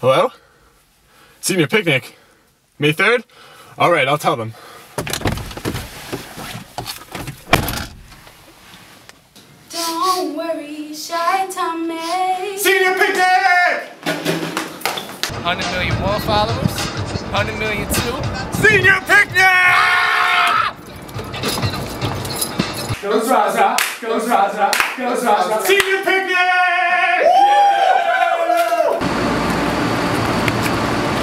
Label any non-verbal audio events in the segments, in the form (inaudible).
Hello? Senior picnic. May 3rd? All right, I'll tell them. Don't worry, shy Tommy. Senior picnic! 100 million more followers, 100 million too. Senior picnic! Goes Raza, goes Raza, goes Raza. Senior picnic!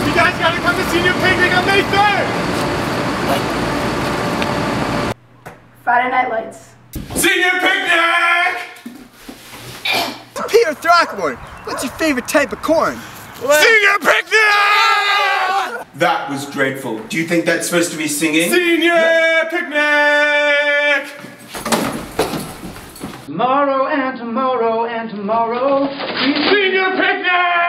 You guys gotta come to senior picnic on May 3rd! Friday Night Lights. Senior picnic! (coughs) Peter Throckmorton, what's your favorite type of corn? Senior picnic! That was dreadful. Do you think that's supposed to be singing? Senior picnic! Tomorrow and tomorrow and tomorrow. Senior picnic!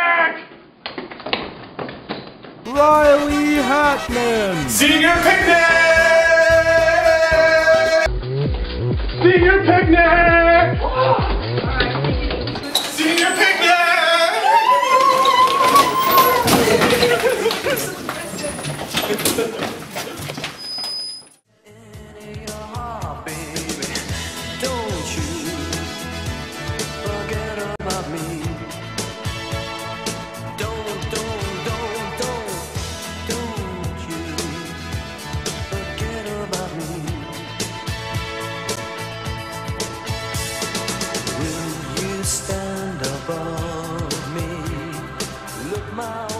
Riley Hatman. Senior picnic! Senior picnic! my